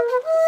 Woo-hoo!